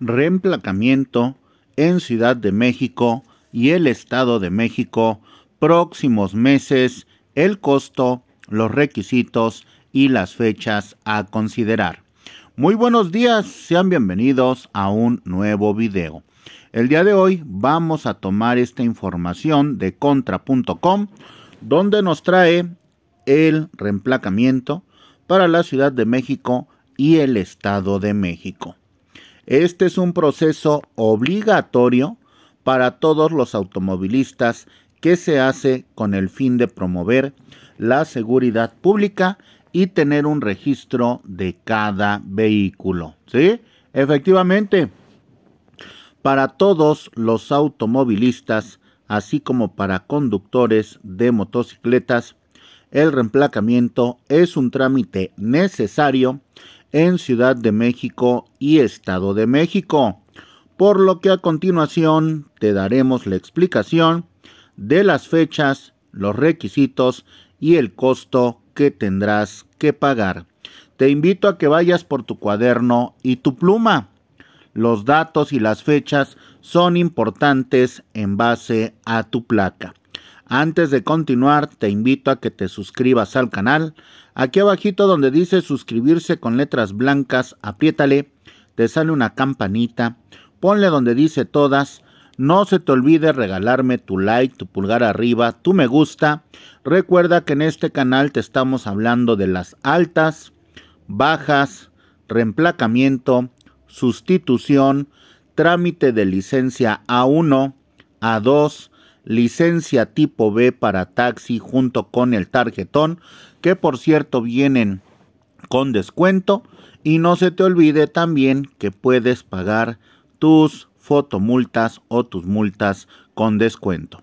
reemplacamiento en Ciudad de México y el Estado de México próximos meses, el costo, los requisitos y las fechas a considerar. Muy buenos días, sean bienvenidos a un nuevo video. El día de hoy vamos a tomar esta información de contra.com donde nos trae el reemplacamiento para la Ciudad de México y el Estado de México. Este es un proceso obligatorio para todos los automovilistas que se hace con el fin de promover la seguridad pública y tener un registro de cada vehículo. ¿Sí? Efectivamente, para todos los automovilistas, así como para conductores de motocicletas, el reemplacamiento es un trámite necesario en Ciudad de México y Estado de México, por lo que a continuación te daremos la explicación de las fechas, los requisitos y el costo que tendrás que pagar. Te invito a que vayas por tu cuaderno y tu pluma. Los datos y las fechas son importantes en base a tu placa. Antes de continuar, te invito a que te suscribas al canal. Aquí abajito donde dice suscribirse con letras blancas, apriétale, te sale una campanita, ponle donde dice todas. No se te olvide regalarme tu like, tu pulgar arriba, tu me gusta. Recuerda que en este canal te estamos hablando de las altas, bajas, reemplacamiento, sustitución, trámite de licencia A1, A2, licencia tipo B para taxi junto con el tarjetón, que por cierto vienen con descuento. Y no se te olvide también que puedes pagar tus fotomultas o tus multas con descuento.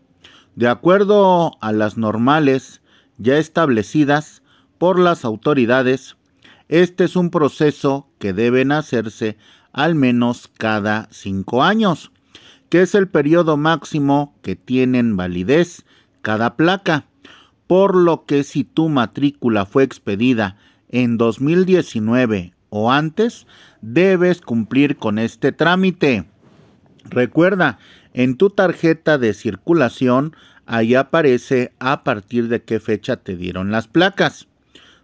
De acuerdo a las normales ya establecidas por las autoridades, este es un proceso que deben hacerse al menos cada cinco años, que es el periodo máximo que tienen validez cada placa, por lo que si tu matrícula fue expedida en 2019 o antes, debes cumplir con este trámite. Recuerda, en tu tarjeta de circulación ahí aparece a partir de qué fecha te dieron las placas.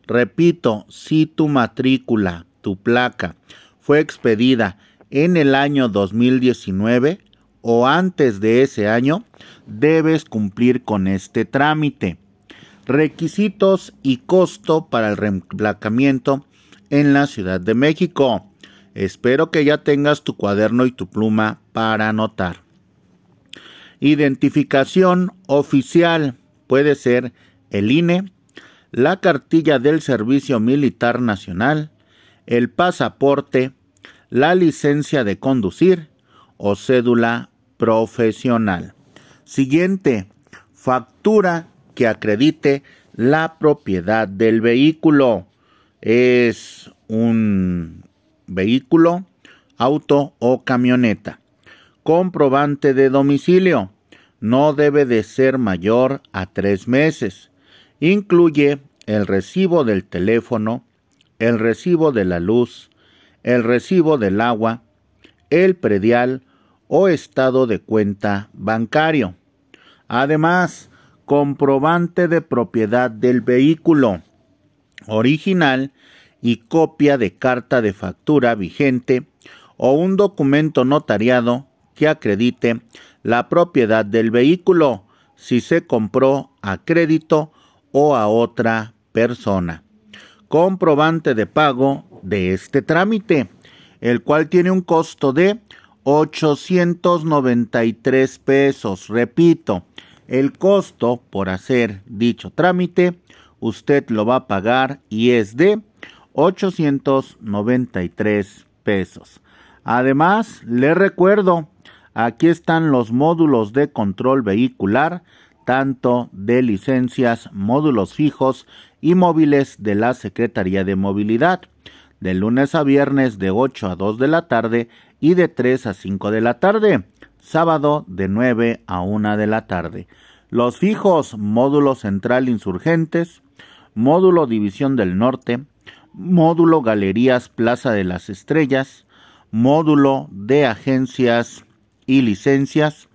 Repito, si tu matrícula, tu placa, fue expedida en el año 2019 o antes de ese año, debes cumplir con este trámite. Requisitos y costo para el reemplacamiento en la Ciudad de México. Espero que ya tengas tu cuaderno y tu pluma para anotar. Identificación oficial puede ser el INE, la cartilla del Servicio Militar Nacional, el pasaporte, la licencia de conducir o cédula profesional. Siguiente, factura que acredite la propiedad del vehículo. Es un vehículo, auto o camioneta. Comprobante de domicilio. No debe de ser mayor a tres meses. Incluye el recibo del teléfono, el recibo de la luz, el recibo del agua, el predial o estado de cuenta bancario. Además, comprobante de propiedad del vehículo original y copia de carta de factura vigente o un documento notariado que acredite la propiedad del vehículo si se compró a crédito o a otra persona. Comprobante de pago de este trámite, el cual tiene un costo de 893 pesos. Repito, el costo por hacer dicho trámite, usted lo va a pagar y es de 893 pesos. Además, le recuerdo, aquí están los módulos de control vehicular, tanto de licencias, módulos fijos y móviles de la Secretaría de Movilidad, de lunes a viernes de 8 a 2 de la tarde y de 3 a 5 de la tarde, sábado de 9 a 1 de la tarde. Los fijos, módulo central insurgentes, módulo división del norte, módulo galerías Plaza de las Estrellas, módulo de agencias y licencias.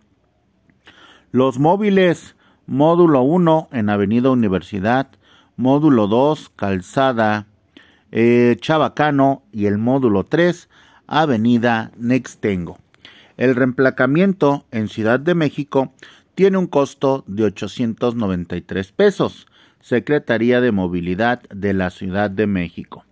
Los móviles, módulo 1 en Avenida Universidad, módulo 2 Calzada eh, Chabacano y el módulo 3 Avenida Nextengo. El reemplacamiento en Ciudad de México tiene un costo de 893 pesos. Secretaría de Movilidad de la Ciudad de México.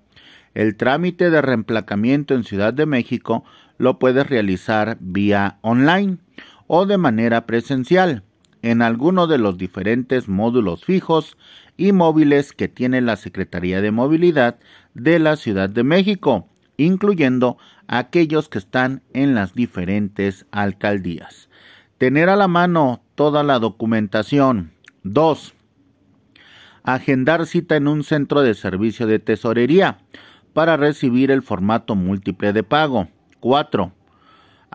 El trámite de reemplacamiento en Ciudad de México lo puedes realizar vía online o de manera presencial en alguno de los diferentes módulos fijos y móviles que tiene la Secretaría de Movilidad de la Ciudad de México, incluyendo aquellos que están en las diferentes alcaldías. Tener a la mano toda la documentación. 2. Agendar cita en un centro de servicio de tesorería para recibir el formato múltiple de pago. 4.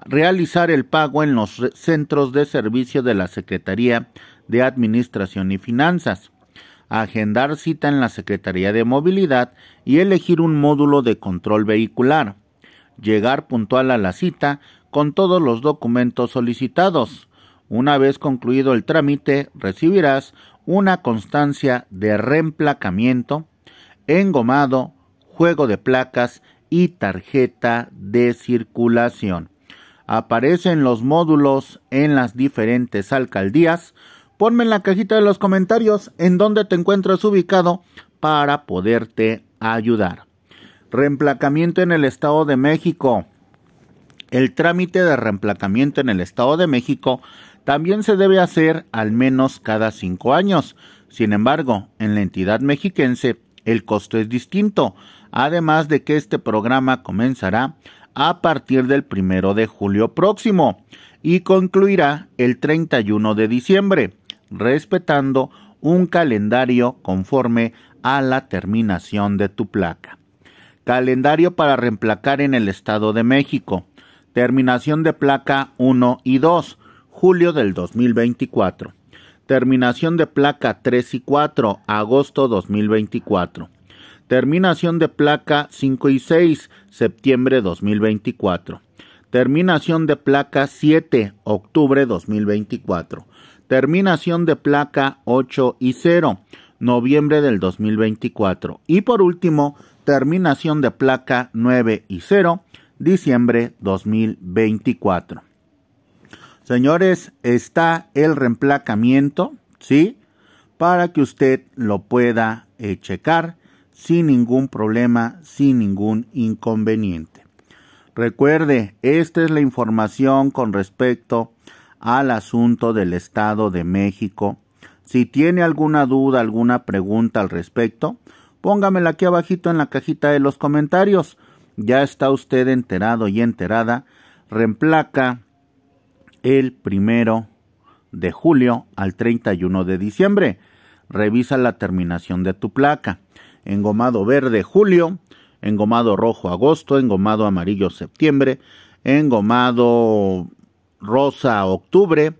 Realizar el pago en los centros de servicio de la Secretaría de Administración y Finanzas agendar cita en la Secretaría de Movilidad y elegir un módulo de control vehicular, llegar puntual a la cita con todos los documentos solicitados. Una vez concluido el trámite, recibirás una constancia de reemplacamiento, engomado, juego de placas y tarjeta de circulación. Aparecen los módulos en las diferentes alcaldías ponme en la cajita de los comentarios en dónde te encuentras ubicado para poderte ayudar. Reemplacamiento en el Estado de México. El trámite de reemplacamiento en el Estado de México también se debe hacer al menos cada cinco años. Sin embargo, en la entidad mexiquense el costo es distinto, además de que este programa comenzará a partir del primero de julio próximo y concluirá el 31 de diciembre respetando un calendario conforme a la terminación de tu placa. Calendario para reemplacar en el Estado de México. Terminación de placa 1 y 2, julio del 2024. Terminación de placa 3 y 4, agosto 2024. Terminación de placa 5 y 6, septiembre 2024. Terminación de placa 7, octubre 2024 terminación de placa 8 y 0, noviembre del 2024. Y por último, terminación de placa 9 y 0, diciembre 2024. Señores, está el reemplacamiento, ¿sí? Para que usted lo pueda eh, checar sin ningún problema, sin ningún inconveniente. Recuerde, esta es la información con respecto al asunto del Estado de México. Si tiene alguna duda, alguna pregunta al respecto, póngamela aquí abajito en la cajita de los comentarios. Ya está usted enterado y enterada. Reemplaca el primero de julio al 31 de diciembre. Revisa la terminación de tu placa. Engomado verde julio, engomado rojo agosto, engomado amarillo septiembre, engomado rosa octubre,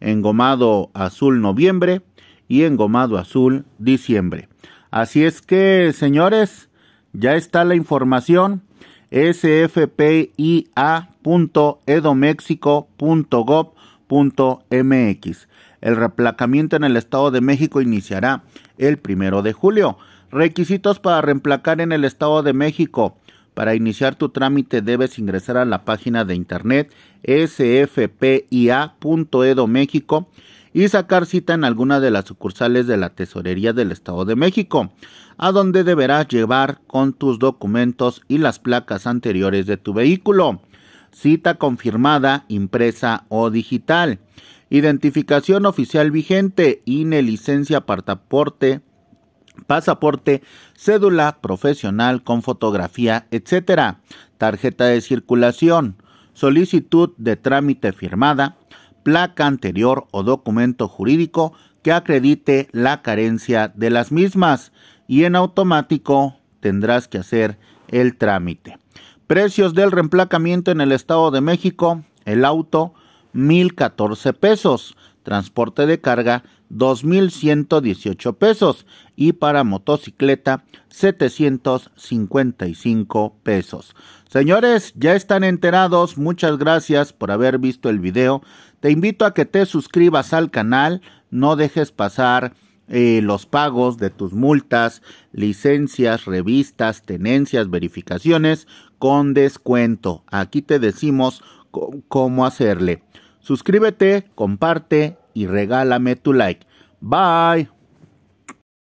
engomado azul noviembre y engomado azul diciembre. Así es que, señores, ya está la información sfpia.edomexico.gov.mx. El reemplacamiento en el Estado de México iniciará el primero de julio. Requisitos para reemplacar en el Estado de México. Para iniciar tu trámite debes ingresar a la página de internet sfpia.edomexico y sacar cita en alguna de las sucursales de la Tesorería del Estado de México, a donde deberás llevar con tus documentos y las placas anteriores de tu vehículo. Cita confirmada, impresa o digital. Identificación oficial vigente, INE, licencia, pasaporte, pasaporte, cédula profesional con fotografía, etc. Tarjeta de circulación, solicitud de trámite firmada, placa anterior o documento jurídico que acredite la carencia de las mismas y en automático tendrás que hacer el trámite. Precios del reemplacamiento en el Estado de México, el auto 1014 pesos, transporte de carga 2.118 pesos y para motocicleta 755 pesos. Señores, ya están enterados, muchas gracias por haber visto el video. Te invito a que te suscribas al canal, no dejes pasar eh, los pagos de tus multas, licencias, revistas, tenencias, verificaciones con descuento. Aquí te decimos cómo hacerle. Suscríbete, comparte y regálame tu like. Bye.